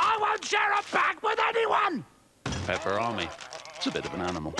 I won't share a bag with anyone! Pepper Army. It's a bit of an animal.